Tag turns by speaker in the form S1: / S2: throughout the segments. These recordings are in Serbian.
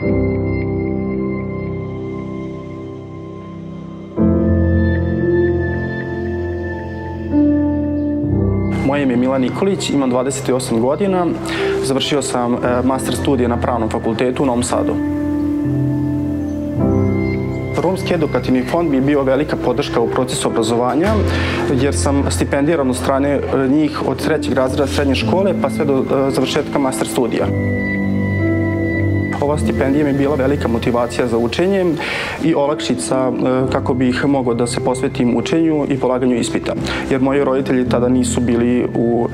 S1: Moje ime je Milan Nikolić, imam 28 godina, završio sam e, master studije na Pravnom fakultetu u Novom Sadu. Romski edukativni fond je bio velika podrška u procesu obrazovanja, jer sam stipendiran od strane e, njih od trećeg razreda srednje škole pa sve do e, završetka master studija. Ova stipendija mi je bila velika motivacija za učenje i olakšica kako bih mogao da se posvetim učenju i polaganju ispita. Jer moji roditelji tada nisu bili u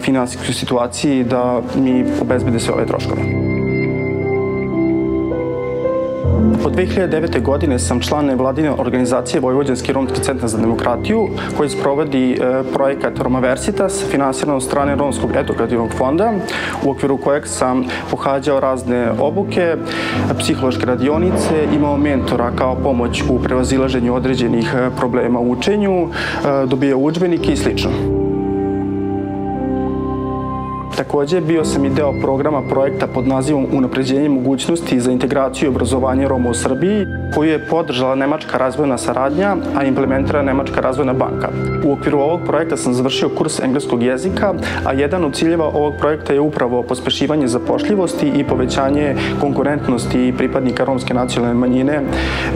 S1: finansijskoj situaciji da mi obezbede sve ove troškove. Od 2009. godine sam član nevladine organizacije Vojvođanski romski centar za demokratiju koji sprovodi e, projekat Roma Versitas finansiran od strane Romskog edukativnog fonda u okviru kojeg sam pohađao razne obuke, psihološke radionice, imao mentora kao pomoć u prevazilaženju određenih e, problema u učenju, e, dobijao učbenike i slično. Takođe, bio sam i deo programa projekta pod nazivom Unapređenje mogućnosti za integraciju i obrazovanje Roma u Srbiji, koju je podržala Nemačka razvojna saradnja, a implementira Nemačka razvojna banka. U okviru ovog projekta sam završio kurs engleskog jezika, a jedan od ciljeva ovog projekta je upravo pospešivanje zapošljivosti i povećanje konkurentnosti pripadnika romske nacionalne manjine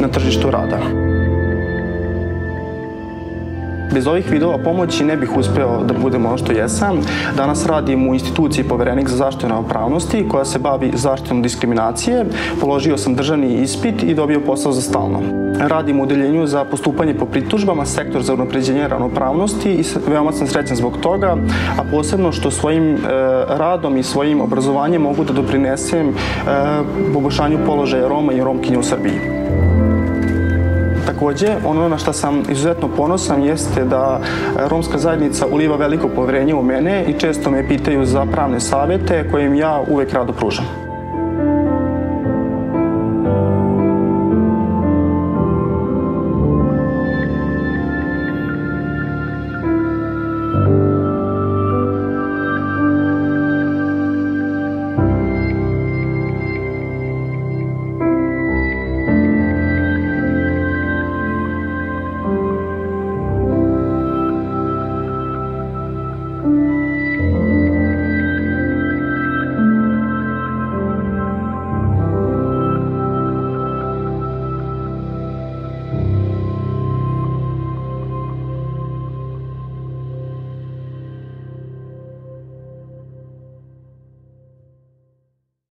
S1: na tržištu rada. Bez ovih vidova pomoći ne bih uspeo da budem ono što jesam. Danas radim u instituciji Poverenik za zaštitu ravnopravnosti koja se bavi zaštitom diskriminacije. Položio sam državni ispit i dobio posao za stalno. Radim u udeljenju za postupanje po pritužbama, sektor za unapređenje ravnopravnosti i veoma sam srećan zbog toga, a posebno što svojim e, radom i svojim obrazovanjem mogu da doprinesem e, poboljšanju položaja Roma i Romkinja u Srbiji. Takođe, ono na što sam izuzetno ponosan jeste da romska zajednica uliva veliko poverenje u mene i često me pitaju za pravne savete koje im ja uvek rado pružam.